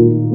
you.